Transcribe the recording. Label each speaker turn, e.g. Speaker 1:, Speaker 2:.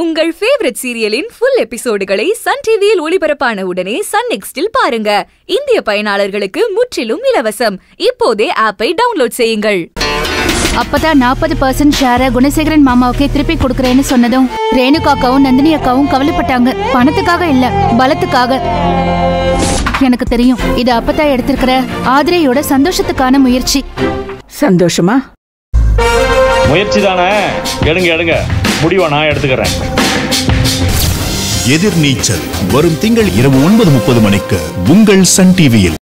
Speaker 1: உங்கள் ஃபேவரட் சீரியலின் ஃபுல் எபிசோடுகளை சன் டிவியில் ஒளிபரப்பான உடனே சன் நெக்ஸ்டில் பாருங்க. இந்திய பயனாளர்களுக்கு முற்றிலும் இலவசம். இப்போதே ஆப்பை டவுன்லோட் செய்யுங்கள்.
Speaker 2: அப்பதான் நாற்பது பர்சன்ட் ஷேர குணசேகரன் மாமாவுக்கே திருப்பி கொடுக்கறேன்னு சொன்னதும் ரேணுகா அக்காவும் நந்தினி அக்காவும் கவலைப்பட்டாங்க. பணத்துக்காக இல்ல பலத்துக்காக. எனக்கு தெரியும் இது அப்பதா எடுத்திருக்கிற ஆதிரையோட சந்தோஷத்துக்கான முயற்சி.
Speaker 3: சந்தோஷமா?
Speaker 4: முயற்சி தானே? எடுங்க எடுங்க. முடிவை நான் எடுத்துக்கிறேன்.
Speaker 5: எதிர்நீச்சல் வரும் திங்கள் இரவு ஒன்பது முப்பது மணிக்கு உங்கள் சன் டிவியில்.